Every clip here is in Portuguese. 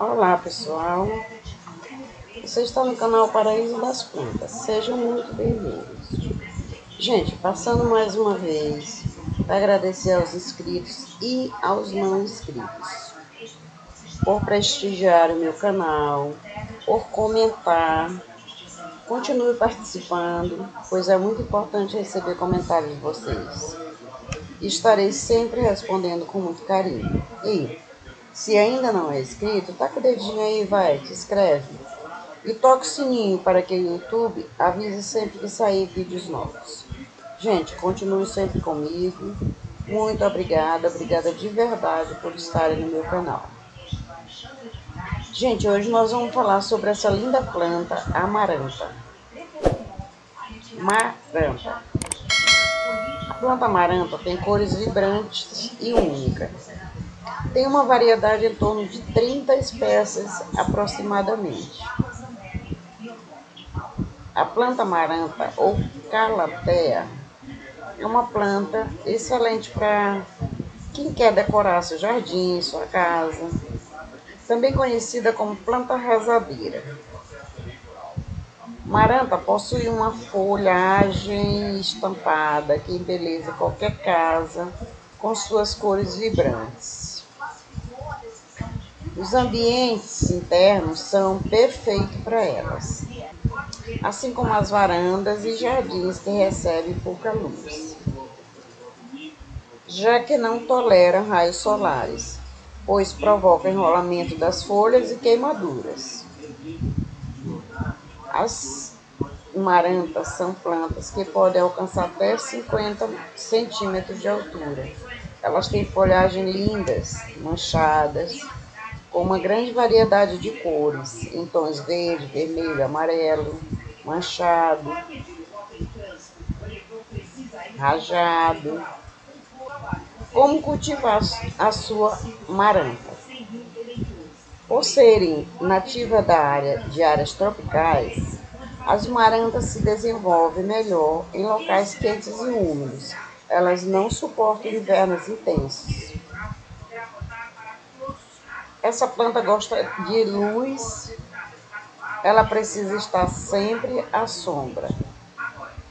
Olá pessoal, você está no canal Paraíso das Plantas, sejam muito bem-vindos. Gente, passando mais uma vez para agradecer aos inscritos e aos não inscritos por prestigiar o meu canal, por comentar, continue participando, pois é muito importante receber comentários de vocês. Estarei sempre respondendo com muito carinho. E se ainda não é inscrito, taca o dedinho aí, vai, te inscreve. E toque o sininho para que o YouTube avise sempre que sair vídeos novos. Gente, continue sempre comigo. Muito obrigada, obrigada de verdade por estarem no meu canal. Gente, hoje nós vamos falar sobre essa linda planta, amaranta. Maranta. A planta amaranta tem cores vibrantes e únicas tem uma variedade em torno de 30 espécies aproximadamente. A planta amaranta ou calatea é uma planta excelente para quem quer decorar seu jardim, sua casa, também conhecida como planta rezadeira. Maranta possui uma folhagem estampada que embeleza qualquer casa com suas cores vibrantes. Os ambientes internos são perfeitos para elas, assim como as varandas e jardins que recebem pouca luz, já que não toleram raios solares, pois provoca enrolamento das folhas e queimaduras. As marantas são plantas que podem alcançar até 50 centímetros de altura. Elas têm folhagem lindas, manchadas, com uma grande variedade de cores, em tons verde, vermelho, amarelo, manchado, rajado. Como cultivar a sua maranta? Por serem nativa da área de áreas tropicais, as marantas se desenvolvem melhor em locais quentes e úmidos. Elas não suportam invernos intensos. Essa planta gosta de luz, ela precisa estar sempre à sombra,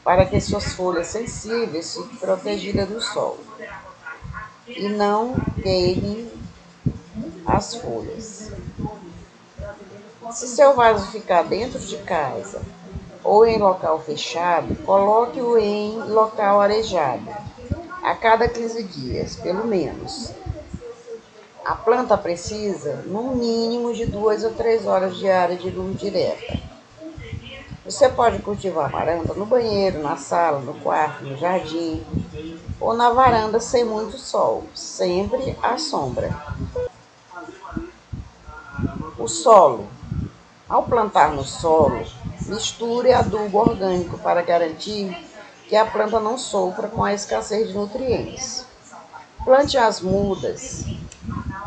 para que suas folhas sensíveis fiquem protegidas do sol e não queimem as folhas. Se seu vaso ficar dentro de casa ou em local fechado, coloque-o em local arejado a cada 15 dias, pelo menos, a planta precisa, no mínimo, de duas ou três horas diárias de luz direta. Você pode cultivar amaranta no banheiro, na sala, no quarto, no jardim ou na varanda sem muito sol, sempre à sombra. O solo. Ao plantar no solo, misture adubo orgânico para garantir que a planta não sofra com a escassez de nutrientes. Plante as mudas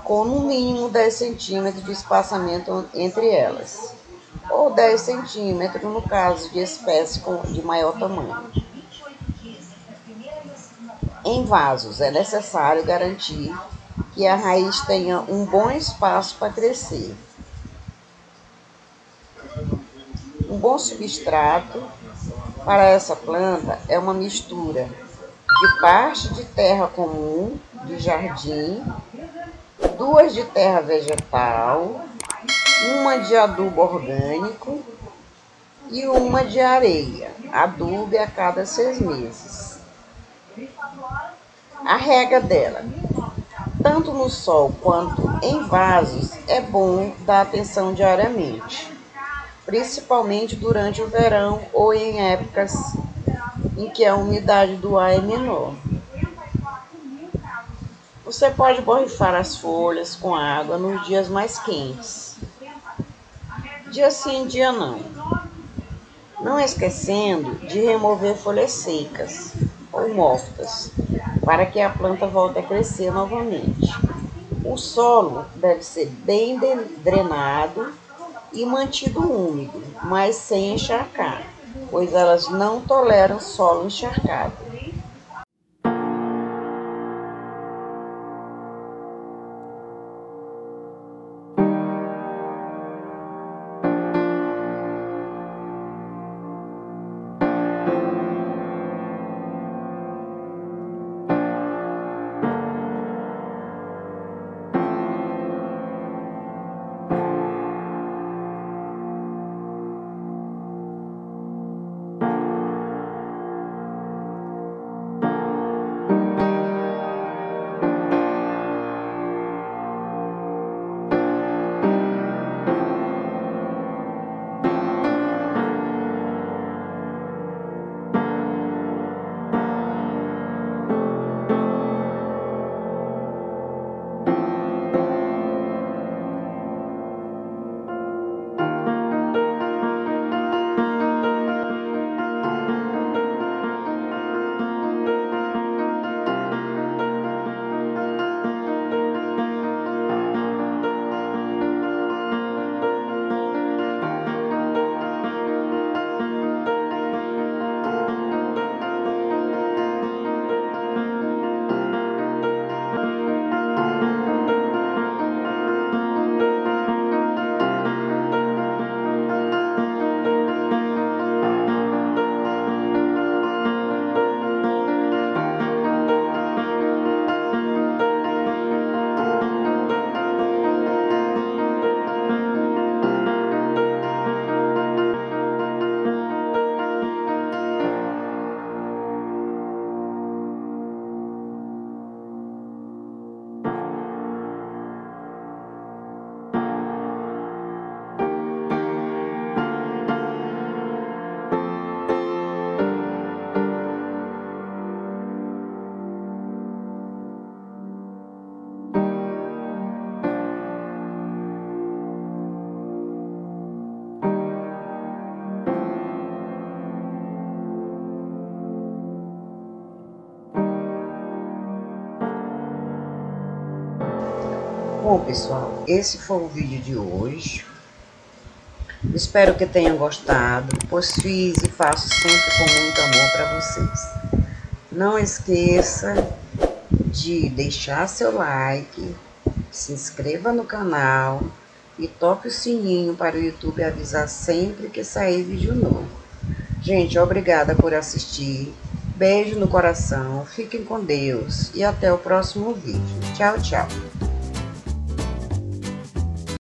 com no mínimo 10 centímetros de espaçamento entre elas, ou 10 centímetros no caso de espécies de maior tamanho. Em vasos, é necessário garantir que a raiz tenha um bom espaço para crescer. Um bom substrato para essa planta é uma mistura de parte de terra comum de jardim duas de terra vegetal, uma de adubo orgânico e uma de areia, adubo a cada seis meses. A rega dela, tanto no sol quanto em vasos, é bom dar atenção diariamente, principalmente durante o verão ou em épocas em que a umidade do ar é menor. Você pode borrifar as folhas com água nos dias mais quentes. Dia sim, dia não. Não esquecendo de remover folhas secas ou mortas, para que a planta volte a crescer novamente. O solo deve ser bem drenado e mantido úmido, mas sem encharcar, pois elas não toleram solo encharcado. Bom, pessoal, esse foi o vídeo de hoje. Espero que tenham gostado, pois fiz e faço sempre com muito amor para vocês. Não esqueça de deixar seu like, se inscreva no canal e toque o sininho para o YouTube avisar sempre que sair vídeo novo. Gente, obrigada por assistir. Beijo no coração, fiquem com Deus e até o próximo vídeo. Tchau, tchau.